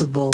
possible